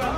Ah,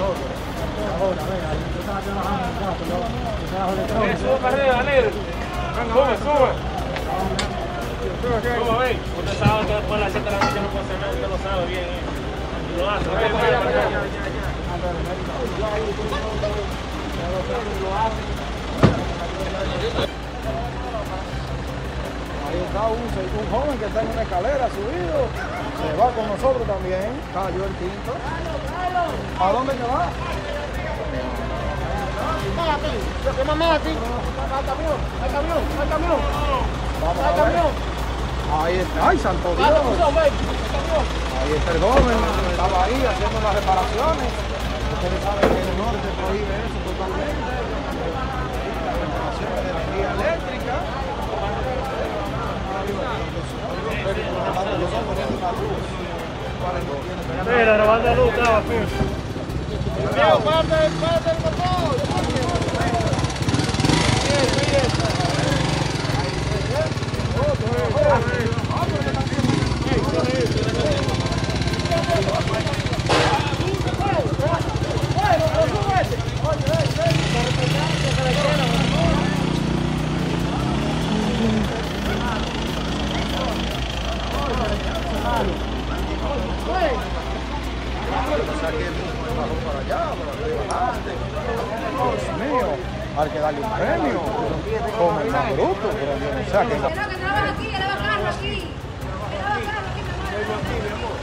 todo. Ahora, ahí tú estás trabajando, ya, pero tú estás jodiendo. Eh, Sube arriba, negro. Sube, sube. Sube, ven. Usted sabe que después de las 7 de la noche no puede nada, usted lo sabe bien. Y lo hace. Ven, ven. Ahí está un, un joven que está en una escalera subido. Se va con nosotros también. Cayó el tinto. ¿A dónde que va? Ahí está. ¡Ay, santo Dios! Ahí está el joven. Estaba ahí haciendo las reparaciones. Ustedes saben que el norte prohíbe eso totalmente. Las reparaciones de energía eléctrica. Mira, robando luz, estaba firme. para allá. Dios mío, hay que darle un premio. Come más bruto, pero yo no sé a qué Pero que trabaja aquí, que lava carro aquí. Que lava carro aquí, mi amor.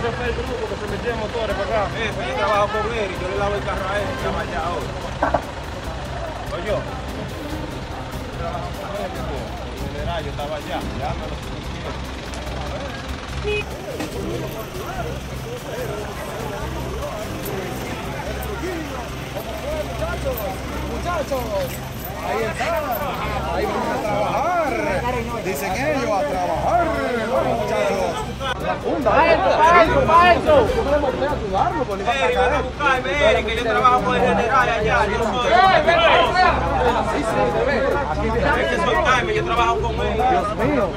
Ese fue el grupo que se metió en motores para acá. Eh, yo trabajo con él y yo le lavo el carro a él estaba allá ahora. Oye, yo. Trabajo con él, yo estaba allá, ya me lo Muchachos, ahí está, ahí van a trabajar. Dicen ellos a trabajar, vamos muchachos. La funda, ¡Para eso, para eso, para eso! Yo me monté a ayudarlo, iba ven a buscarme, que yo trabajo con el general allá. Yo no soy. Sí, sí, se ve. Aquí Es que soy Jaime, yo trabajo con él. Dios mío,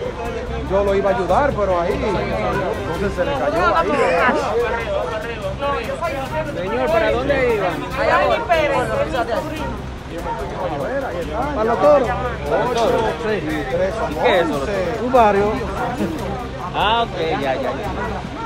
yo lo iba a ayudar, pero ahí, entonces se le cayó ahí. Señor, ¿para dónde iban? A Para los toros. Sí, son ¿Qué es eso? Un barrio. Ah, ok, ya, ya, ya.